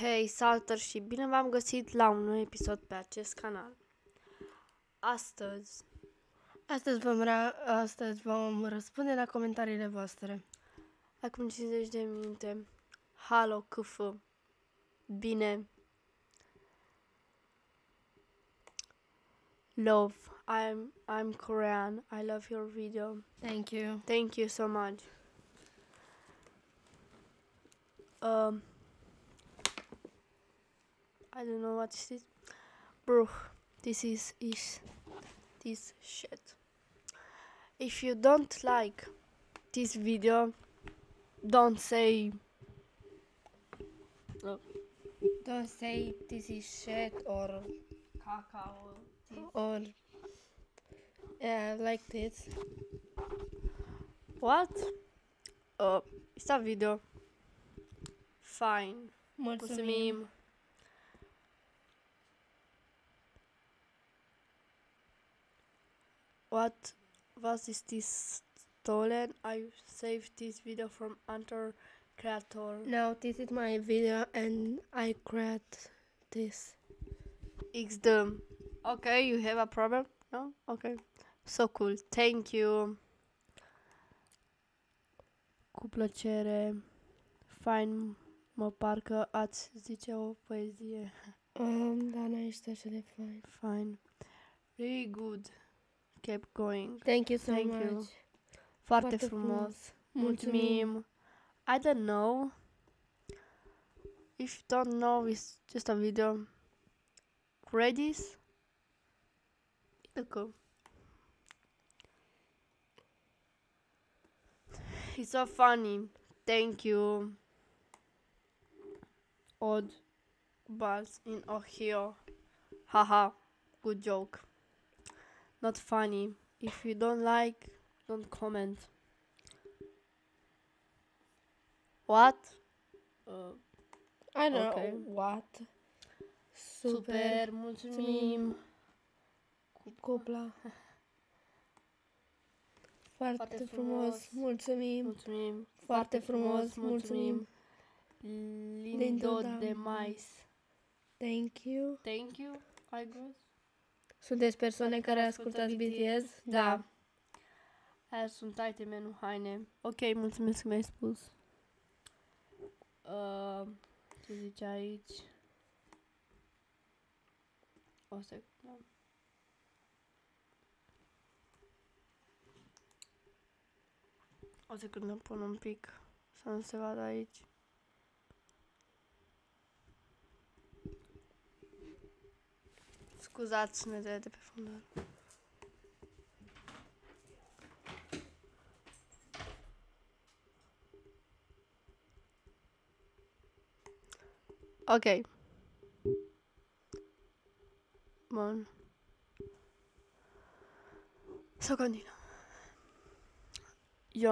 Hei, salutări și bine v-am găsit la un nou episod pe acest canal. Astăzi, Astăzi vom, ra- astăzi vom răspunde la comentariile voastre. acum 50 de minute, Halo, câf, bine, love, I'm, I'm Korean, I love your video, Thank you. thank you so much. Um, I don't know what is this. Bro, this is is this shit. If you don't like this video, don't say Don't say this is shit or caca or or yeah, like this. What? Oh, it's a video. Fine. Mulțumim. Mulțumim. What was is this stolen? I saved this video from Anchor creator Now this is my video and I create this. It's XD. Okay, you have a problem? No? Okay. So cool. Thank you. Cu plăcere. Fine. Mă parcă ați zice o poezie. Um, da, nu ești așa de fain. Fine. Really good. Keep going. Thank you so Thank much. you. Foarte, Foarte frumos. Mulțumim. Mulțumim. I don't know. If you don't know, it's just a video. Redis. It's cool. It's so funny. Thank you. Odd balls in Ohio. Haha. Good joke. Not funny. If you don't like, don't comment. What? Uh, I don't Okay. know what. super, mulțumim. Cupla. Foarte, Foarte frumos. Mulțumim. Mulțumim. Foarte frumos. Mulțumim. Lindo Lindo de mais. Thank you. Thank you, I guess. Sunteți persoane care ascultați BTS? Da. Aia sunt iteme, nu haine. Ok, mulțumesc că mi-ai spus. Uh, ce zice aici? O secundă. O secundă pun un pic să nu se vadă aici. Scuzați sunetele de pe. Ok. Bun. Să continuăm.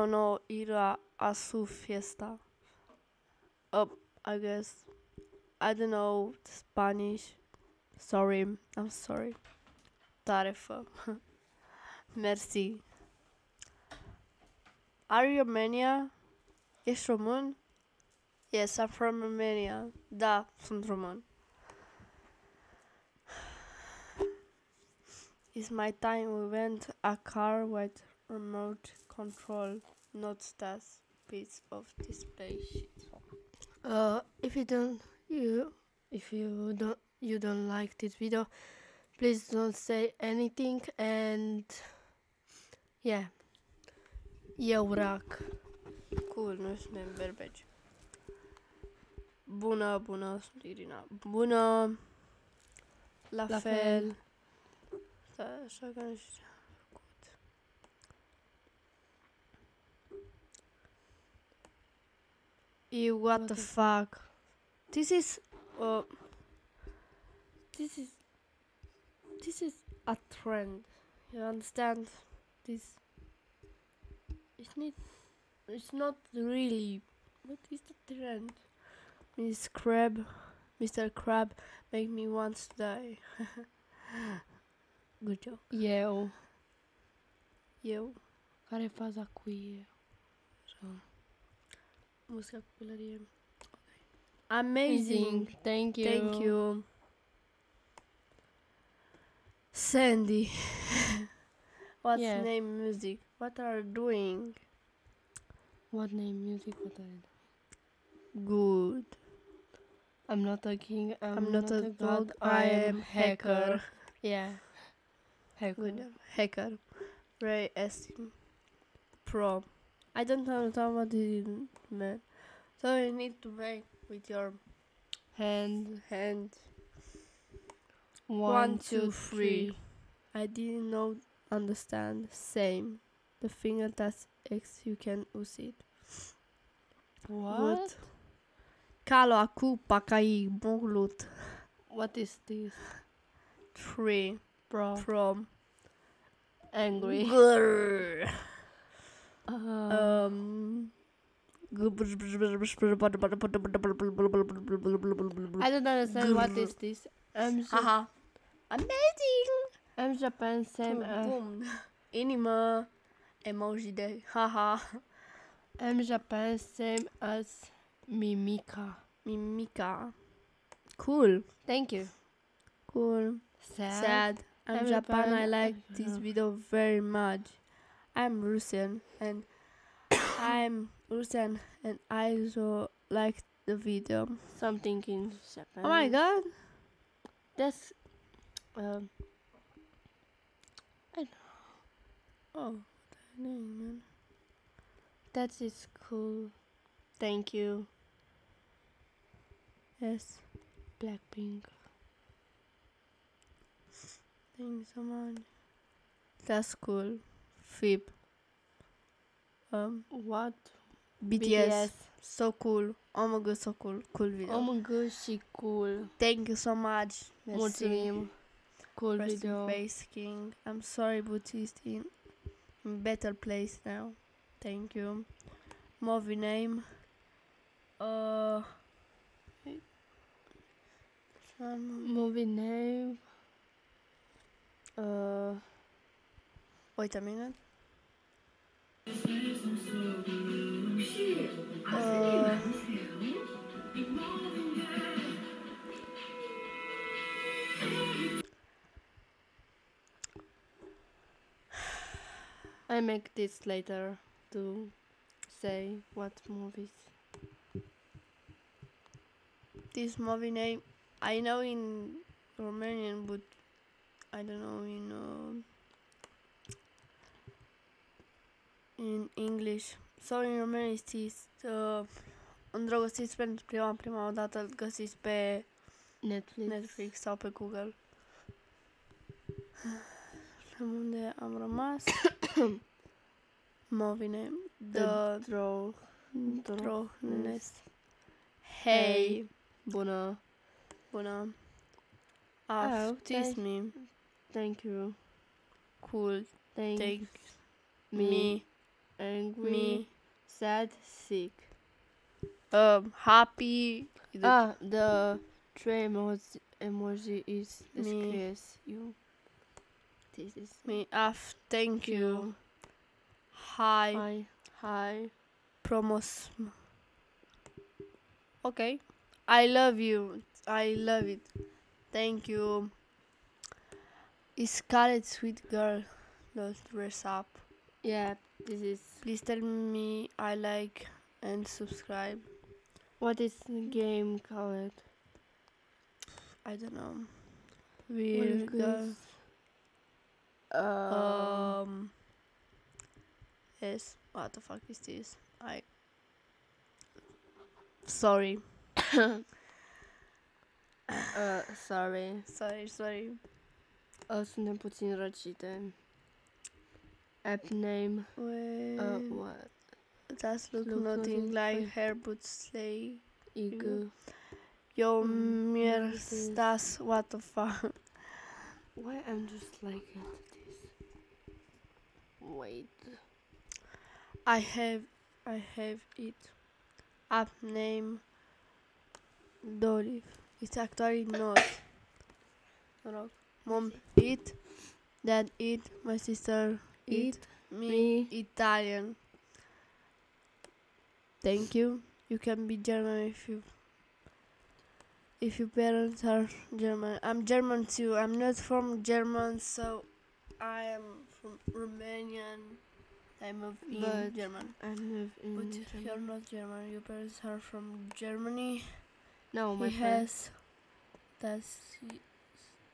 No ir a, su fiesta. Uh, I guess. I don't know Spanish. Sorry. I'm sorry. Tarifa. Merci. Are you Romania? Ești român? Yes, I'm from Romania. Da, sunt român. It's my time we went a car with remote control, not that piece of display shit. Uh, if you don't you if you don't you don't like this video, please don't say anything and yeah. Eu rac. Cool, noi suntem berbeci. Bună, bună, sunt Irina. Bună. La, La fel. fel. Da, așa că nu știu what, What the the- fuck? This is, uh, this is, this is a trend. You understand? This, it's not, it's not really, what is the trend? Miss Crab, Mr. Crab, make me want to die. Good job. Eu. Eu, Care faza cu eu? copilărie. Amazing. Thank you. Thank you. Sandy. What's Yeah. name music? What are you doing? What name music? What are you doing? Good. I'm not a king. I'm, I'm, not, a god. dog. I am hacker. Yeah. Hacker. Good. Hacker. Ray Esting. Pro. I don't understand what it meant. So you need to make with your Hand. hand. One, two, three. I didn't know understand. Same. The finger that's X you can use it. What? Calo aku pakai mulut. What is this? Three. Bro. From Angry. Grrr. Uh, Um. I don't understand what is this. I'm Ja- Haha. Amazing. I'm Japan same. Boom, Uh, boom. Anima. Emoji day. Haha. I'm Japan same as Mimika. Mimika. Cool. Thank you. Cool. Sad. Sad. I'm, I'm Japan. Japan. I like I this video very much. I'm Russian and I'm Russian and I also like the video. Something in Japan. Oh my god. That's um Oh, dang, man. that is cool. Thank you, Yes. Blackpink. Thank you so much. That's cool. Fib. Um, What? BTS. So cool. Oh my god, so cool. Cool video. Oh my gosh, she cool. Thank you so much. Merci. Mulțumim. Cool Rest video. peace, King. I'm sorry, but he's in in better place now. Thank you. Movie name. Uh. Movie name. Uh, wait a minute. I make this later to say what movies. this movie name I know in Romanian, but I don't know in uh, in English. So in Romanian este uh, îndrăgostiți pentru prima prima dată îl găsiți pe Netflix. Netflix sau pe Google. Unde am rămas? Movie name. The The Draw. Drohness. Hey. Bună. Bună. Tease me. Thank you. Cool. Thank, Take me. me. Angry. Me. Sad. Sick. Um, happy. The- Ah, the tray emoji, emoji is Me. scares you. This is me. Af. Thank you. Hi. Hi. Hi. Promos. Okay. I love you. I love it. Thank you. Is Scarlet Sweet Girl? Let's dress up. Yeah, this is Please tell me I like and subscribe. what is the game called? I don't know. Weird girl. Uh, Um. Yes. What the fuck is this? I. Sorry. uh, sorry. Sorry. Sorry. Uh, suntem puțin răcite. App name. Wait. Uh, what? That's look, look nothing nothing like hair, but slay. IG. Yo, Mm, mir what is- stas. What the fuck? Why I'm just like this? Wait. I have, I have it. App name. Dolive. It's actually not. Rock. Mom eat. Dad eat. My sister eat. Eat. Me, Me. Italian. Thank you. You can be German if you if your parents are German. I'm German too. I'm not from German, so I am from Romanian. I moved in But German. I live in But Germany. you're not German. Your parents are from Germany. No, my he friend. has das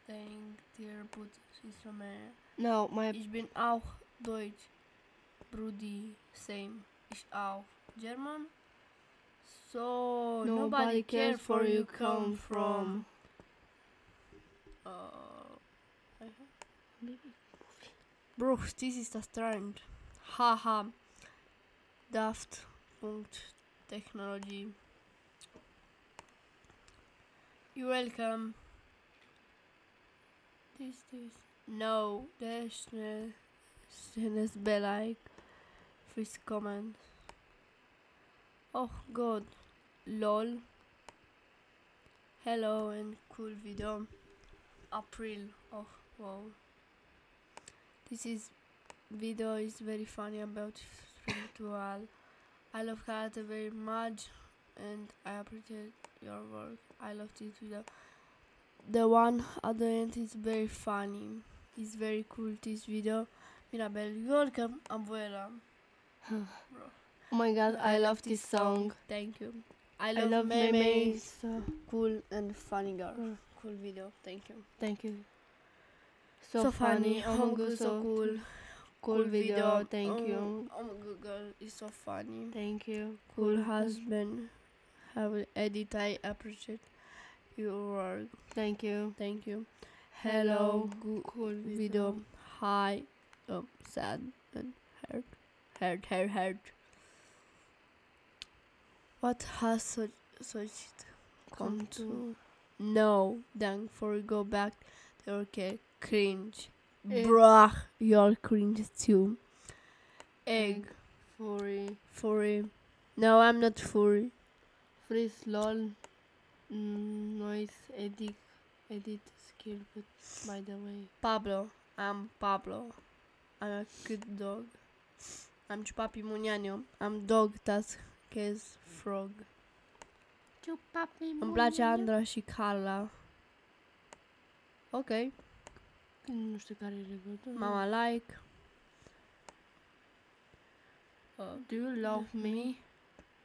staying there, but he's Romanian. No, my Ich bin auch Deutsch. Brudi, same. Ich auch German. So nobody, cares for you come from. Uh, Bruch, dies ist das Trend. Haha. Daft. Technology. You're welcome. This, this. No, there's no. Sinnes belike. Fürs Comment. Oh God. LOL. Hello and cool video. April. Oh wow. This is video is very funny about spiritual. I love karate very much and I appreciate your work. I love this video. The one at the end is very funny. It's very cool this video. Mirabel, you're welcome, Abuela. Oh my god, I love this song. Thank you. I I love, love. Meme. So Cool and funny girl. Mm. Cool video. Thank you. thank you. So, funny. Oh my god, so cool. Cool video. Thank oh, you. Um, oh my god, girl, it's so funny. Thank you. Cool husband. Have edit. I appreciate your work. Thank you. Thank you. Hello. Good Cool video. Hi. Oh, sad and hurt. Hurt, hurt, hurt. What has such such come Come to? to. No, then for we go back to okay, cringe. Egg. Bruh, you're cringe too. Egg, Furry. furry. No, I'm not furry. Freeze lol. Mm, noise edit edit skill but by the way. Pablo, I'm Pablo. I'm a good dog. I'm Chupapi Munianiu. I'm dog task case frog. Îmi place Andra și Carla. Ok, Nu știu care e legătura. mama like. Uh, Do you love me?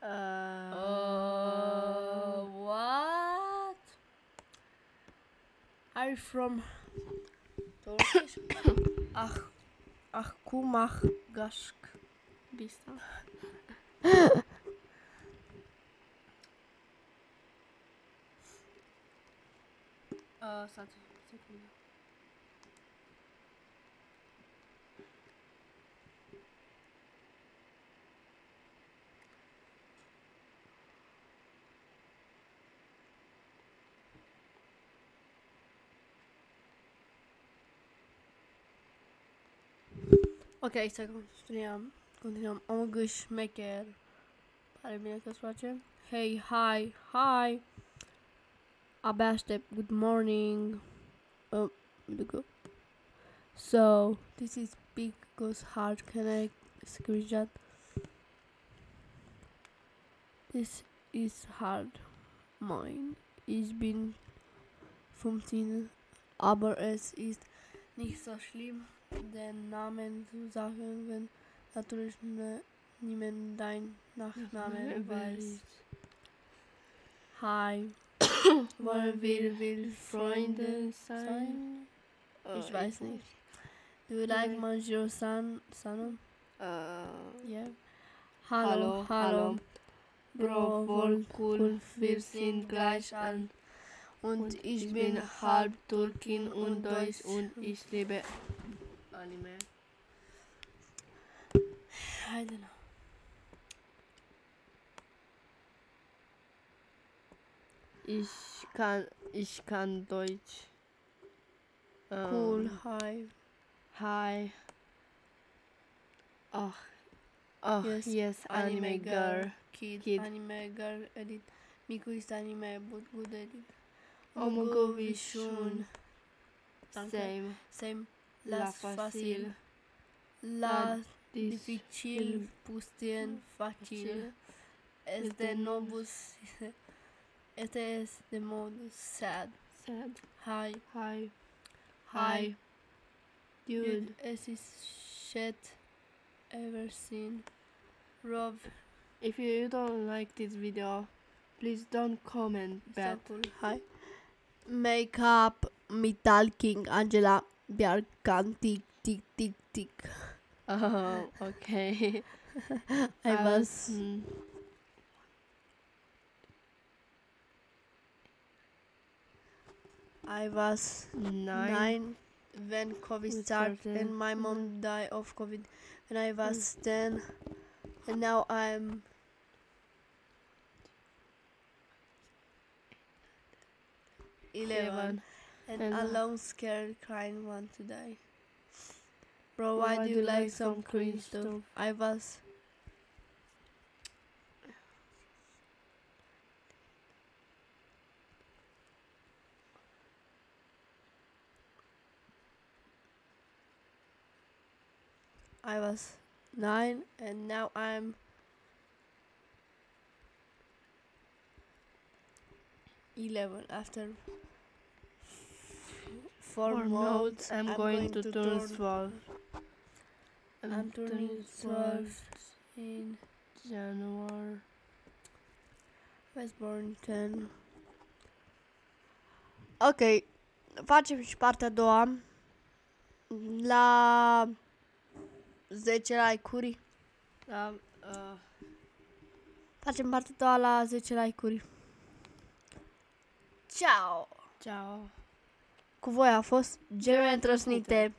Uh, Uh, what? Are you from Turkish? Ach, acum ach gașc. Bista. Uh, stați, secundă. Ok, să continuăm. Continuăm. Am gâș șmecher. Pare bine că-ți place. Hey, hi, hi. Abia aștept. Good morning. Oh, let go. So, this is big goes hard. Can I screenshot? This is hard. Mine. Ich bin 15, aber es ist nicht so schlimm, den Namen zu sagen, wenn natürlich ne, niemand dein Nachname weiß. Hi. Wollen wir will Freunde sein? Uh, Ich weiß nicht. Do you like Manjiro San Sano? Uh, Yeah. hallo, Hallo, hallo. Bro, voll cool. Wir sind gleich alt. Und, ich bin halb Türkin und Deutsch und ich liebe Anime. I don't know. Ich kann, ich kann Deutsch. Um, cool, Ähm, hi. Hi. Ach, ach, Yes, yes, anime girl. Kid, Kid. anime girl edit. Miku is anime, but good edit. Oh my Mogo god, wie wie schön. schön. Same. Same. La Las fácil. La Difícil. Pustien fácil. Este Este no bus. It is the mood sad. Sad. Hi. Hi. Hi. Dude. Is this shit ever seen? Rob. If you don't like this video, please don't comment bad. So cool. Hi. Makeup, me talking, Angela, Bjarkan, tick, tick, tick, tick. Oh, okay. I was mm, I was nine. nine, when COVID started, started, and my mom mm. died of COVID when I was ten, and now I'm eleven, Eleven. And, and- uh, alone, scared, crying, want to die. Bro, why, do you like some cringe stuff? I was I was nine and now I'm eleven after f- four, Four months I'm, going, to, turn twelve. I'm turning twelve in January. I was born 10 Ok, facem și partea a doua La 10 like-uri Da, uh, Facem partea a doua la 10 like-uri Ciao! ciao. Cu voi a fost Gemene Trăsnite